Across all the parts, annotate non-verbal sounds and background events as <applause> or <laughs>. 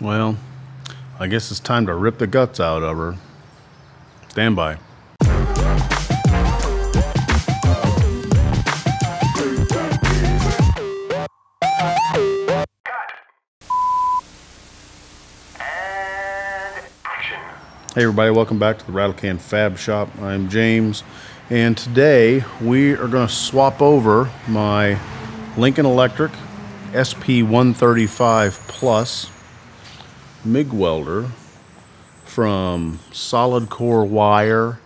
Well, I guess it's time to rip the guts out of her. Stand by. Hey everybody, welcome back to the Rattlecan Fab Shop. I'm James, and today we are going to swap over my Lincoln Electric SP135 Plus MIG welder from solid core wire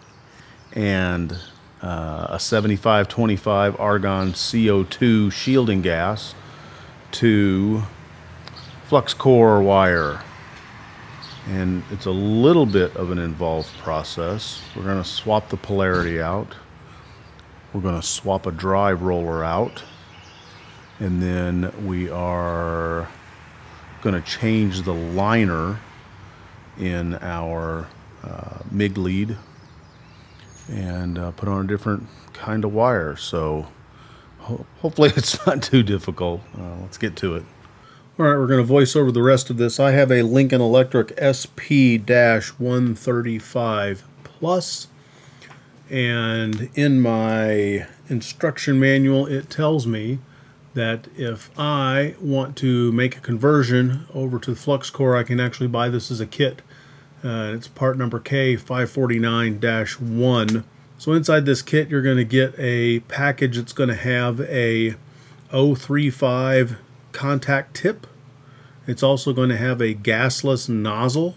and uh, a 7525 argon CO2 shielding gas to flux core wire and it's a little bit of an involved process. We're going to swap the polarity out. We're going to swap a drive roller out. And then we are going to change the liner in our uh, MIG lead and uh, put on a different kind of wire. So ho hopefully <laughs> it's not too difficult. Uh, let's get to it. All right, we're going to voice over the rest of this. I have a Lincoln Electric SP-135 Plus, and in my instruction manual, it tells me that if I want to make a conversion over to the flux core, I can actually buy this as a kit. Uh, it's part number K549-1. So inside this kit, you're going to get a package that's going to have a 035 contact tip. It's also going to have a gasless nozzle.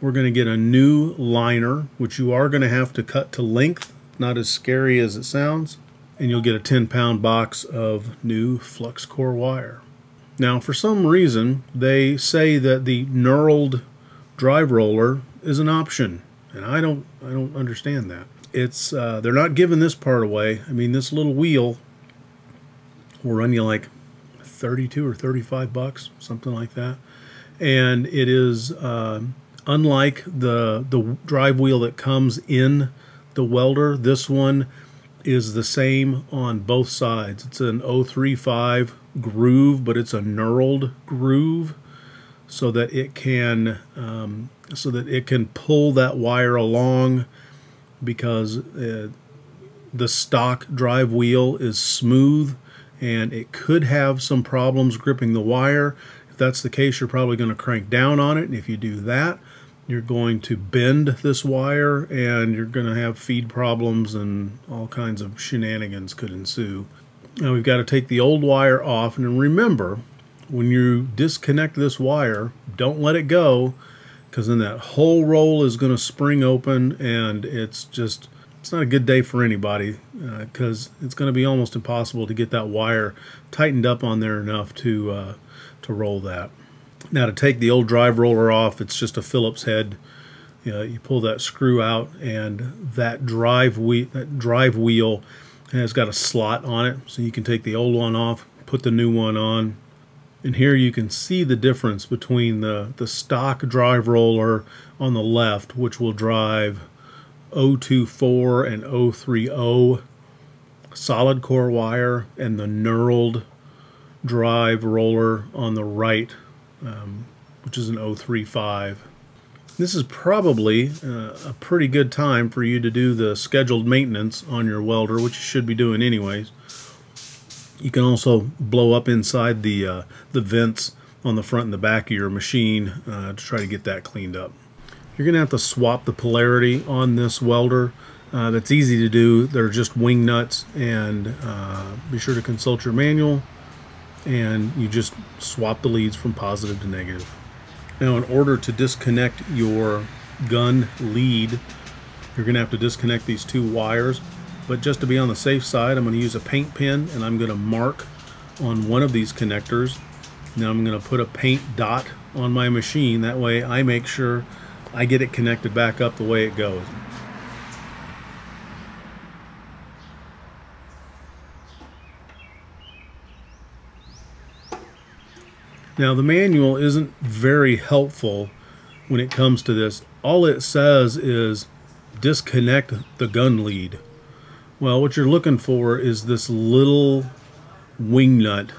We're going to get a new liner, which you are going to have to cut to length, not as scary as it sounds. And you'll get a 10 pound box of new flux core wire. Now, for some reason, they say that the knurled drive roller is an option, and I don't, I don't understand that. It's uh, they're not giving this part away. I mean, this little wheel will run you like 32 or 35 bucks, something like that. And it is uh, unlike the the drive wheel that comes in the welder. This one is the same on both sides. It's an 035 groove, but it's a knurled groove so that it can um, so that it can pull that wire along because uh, the stock drive wheel is smooth and it could have some problems gripping the wire. If that's the case, you're probably going to crank down on it. And if you do that, you're going to bend this wire and you're going to have feed problems and all kinds of shenanigans could ensue. Now we've got to take the old wire off and remember when you disconnect this wire, don't let it go because then that whole roll is going to spring open and it's just it's not a good day for anybody because uh, it's going to be almost impossible to get that wire tightened up on there enough to uh, to roll that. Now to take the old drive roller off, it's just a Phillips head. You, know, you pull that screw out, and that drive wheel that drive wheel has got a slot on it, so you can take the old one off, put the new one on. And here you can see the difference between the, the stock drive roller on the left, which will drive 024 and 030 solid core wire and the knurled drive roller on the right, um, which is an 035. This is probably uh, a pretty good time for you to do the scheduled maintenance on your welder, which you should be doing anyways. You can also blow up inside the, uh, the vents on the front and the back of your machine uh, to try to get that cleaned up. You're going to have to swap the polarity on this welder. Uh, that's easy to do. They're just wing nuts and uh, be sure to consult your manual and you just swap the leads from positive to negative. Now in order to disconnect your gun lead, you're going to have to disconnect these two wires. But just to be on the safe side, I'm going to use a paint pen and I'm going to mark on one of these connectors. Now I'm going to put a paint dot on my machine. That way I make sure I get it connected back up the way it goes. Now the manual isn't very helpful when it comes to this. All it says is disconnect the gun lead. Well, what you're looking for is this little wing nut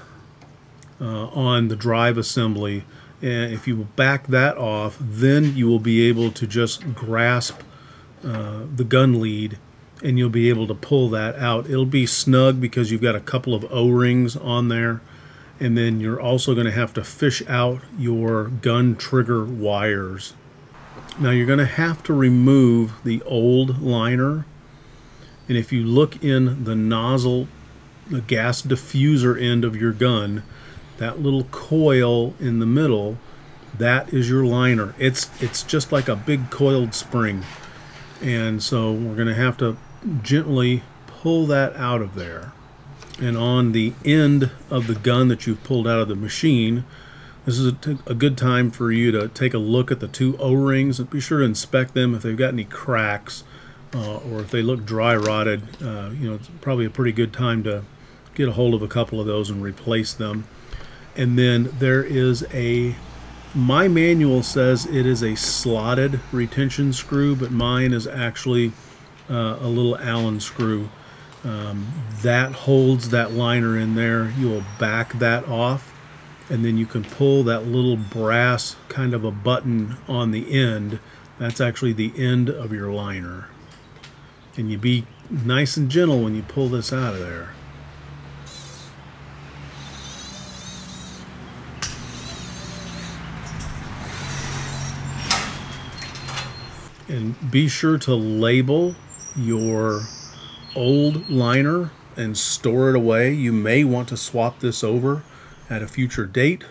uh, on the drive assembly And if you back that off, then you will be able to just grasp uh, the gun lead and you'll be able to pull that out. It'll be snug because you've got a couple of O-rings on there and then you're also going to have to fish out your gun trigger wires. Now you're going to have to remove the old liner and if you look in the nozzle, the gas diffuser end of your gun, that little coil in the middle, that is your liner. It's it's just like a big coiled spring. And so we're going to have to gently pull that out of there. And on the end of the gun that you've pulled out of the machine, this is a, good time for you to take a look at the two O-rings and be sure to inspect them if they've got any cracks uh, or if they look dry rotted. Uh, you know, it's probably a pretty good time to get a hold of a couple of those and replace them. And then there is a my manual says it is a slotted retention screw, but mine is actually uh, a little Allen screw. Um, that holds that liner in there. You will back that off, and then you can pull that little brass kind of a button on the end. That's actually the end of your liner. And you be nice and gentle when you pull this out of there. And be sure to label your old liner and store it away. You may want to swap this over at a future date.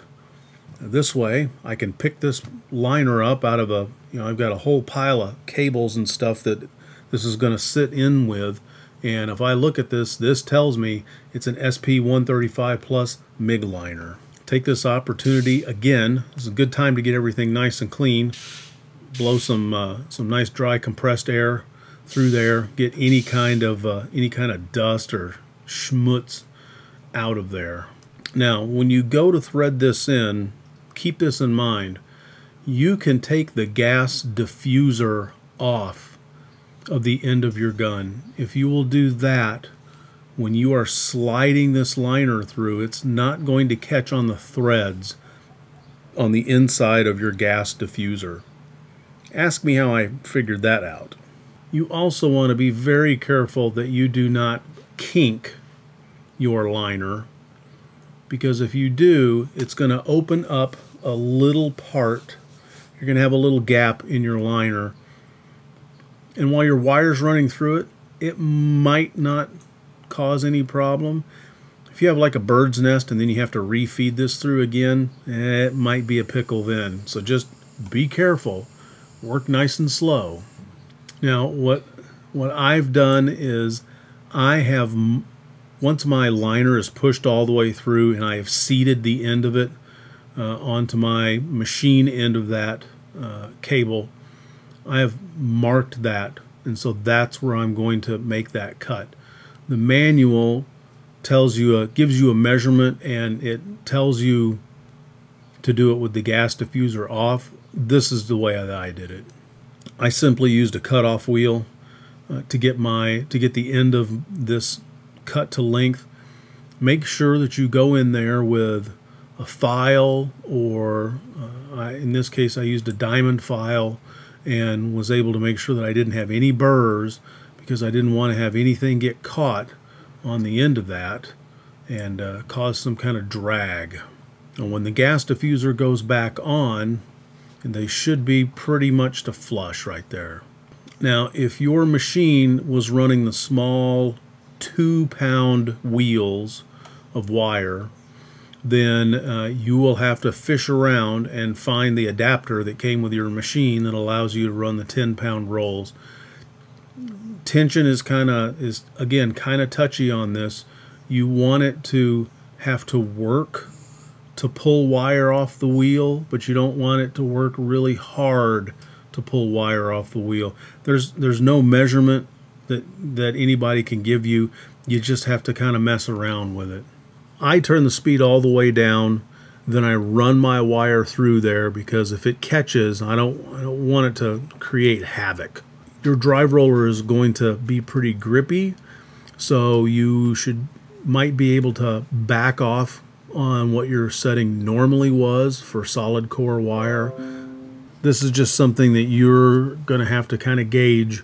This way, I can pick this liner up out of a, you know, I've got a whole pile of cables and stuff that this is going to sit in with. And if I look at this, this tells me it's an SP135 Plus MIG liner. Take this opportunity again. Is a good time to get everything nice and clean blow some uh, some nice dry compressed air through there, get any kind of uh, any kind of dust or schmutz out of there. Now, when you go to thread this in, keep this in mind. You can take the gas diffuser off of the end of your gun. If you will do that, when you are sliding this liner through, it's not going to catch on the threads on the inside of your gas diffuser. Ask me how I figured that out. You also want to be very careful that you do not kink your liner because if you do, it's going to open up a little part. You're going to have a little gap in your liner. And while your wire's running through it, it might not cause any problem. If you have like a bird's nest and then you have to refeed this through again, eh, it might be a pickle then. So just be careful work nice and slow. Now, what what I've done is I have once my liner is pushed all the way through and I have seated the end of it uh, onto my machine end of that uh, cable, I have marked that and so that's where I'm going to make that cut. The manual tells you a, gives you a measurement and it tells you to do it with the gas diffuser off this is the way that I did it. I simply used a cutoff wheel uh, to get my to get the end of this cut to length. Make sure that you go in there with a file or uh, I, in this case I used a diamond file and was able to make sure that I didn't have any burrs because I didn't want to have anything get caught on the end of that and uh, cause some kind of drag. And when the gas diffuser goes back on, they should be pretty much to flush right there. Now, if your machine was running the small two pound wheels of wire, then uh, you will have to fish around and find the adapter that came with your machine that allows you to run the 10 pound rolls. Tension is kind of, is again, kind of touchy on this. You want it to have to work to pull wire off the wheel, but you don't want it to work really hard to pull wire off the wheel. There's there's no measurement that that anybody can give you. You just have to kind of mess around with it. I turn the speed all the way down, then I run my wire through there because if it catches, I don't I don't want it to create havoc. Your drive roller is going to be pretty grippy, so you should might be able to back off on what your setting normally was for solid core wire. This is just something that you're going to have to kind of gauge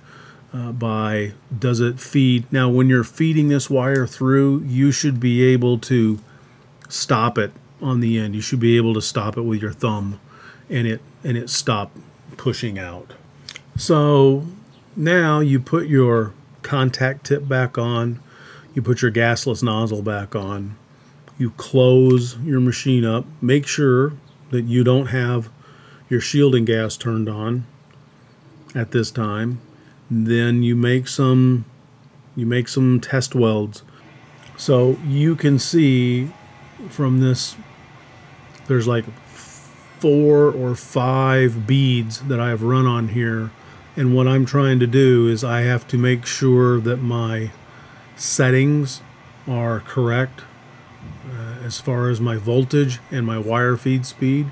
uh, by does it feed. Now, when you're feeding this wire through, you should be able to stop it on the end. You should be able to stop it with your thumb and it and it stop pushing out. So now you put your contact tip back on, you put your gasless nozzle back on, you close your machine up, make sure that you don't have your shielding gas turned on at this time. Then you make some you make some test welds. So you can see from this there's like four or five beads that I've run on here and what I'm trying to do is I have to make sure that my settings are correct as far as my voltage and my wire feed speed.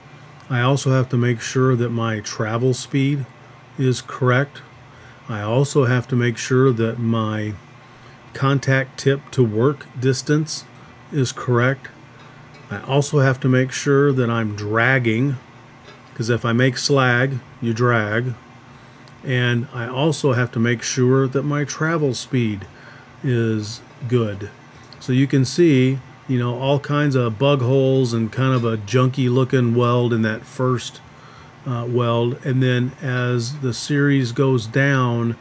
I also have to make sure that my travel speed is correct. I also have to make sure that my contact tip to work distance is correct. I also have to make sure that I'm dragging because if I make slag, you drag and I also have to make sure that my travel speed is good. So you can see, you know, all kinds of bug holes and kind of a junky looking weld in that first uh, weld. And then as the series goes down,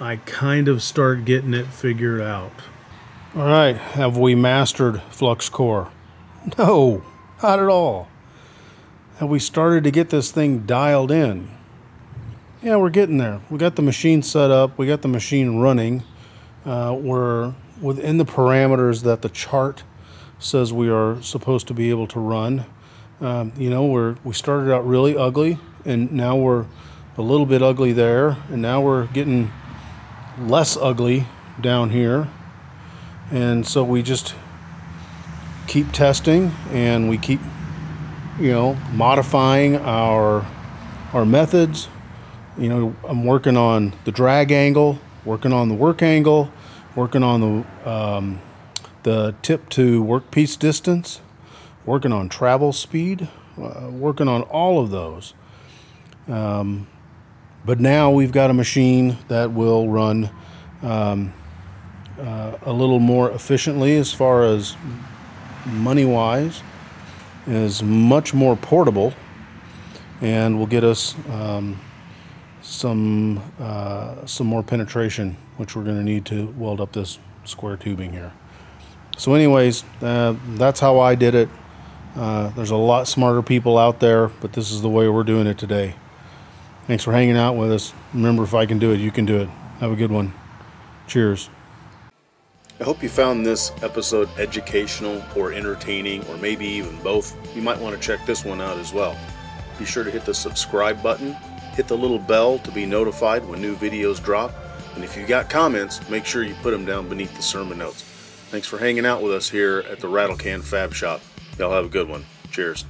I kind of start getting it figured out. All right, have we mastered flux core? No, not at all. Have we started to get this thing dialed in? Yeah, we're getting there. We got the machine set up. We got the machine running. Uh, we're within the parameters that the chart says we are supposed to be able to run. Um, you know, we're we started out really ugly, and now we're a little bit ugly there, and now we're getting less ugly down here. And so we just keep testing, and we keep, you know, modifying our our methods you know, I'm working on the drag angle, working on the work angle, working on the um, the tip to workpiece distance, working on travel speed, uh, working on all of those. Um, but now we've got a machine that will run um, uh, a little more efficiently as far as money wise, is much more portable, and will get us um, some uh, some more penetration, which we're going to need to weld up this square tubing here. So anyways, uh, that's how I did it. Uh, there's a lot smarter people out there, but this is the way we're doing it today. Thanks for hanging out with us. Remember, if I can do it, you can do it. Have a good one. Cheers. I hope you found this episode educational or entertaining, or maybe even both. You might want to check this one out as well. Be sure to hit the subscribe button hit the little bell to be notified when new videos drop. And if you got comments, make sure you put them down beneath the sermon notes. Thanks for hanging out with us here at the Rattlecan Fab Shop. Y'all have a good one. Cheers.